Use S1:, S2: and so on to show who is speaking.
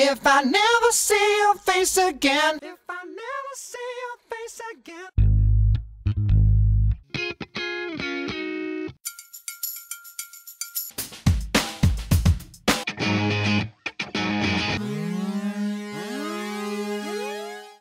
S1: If I never see your face again, if I never see your face again. Mm.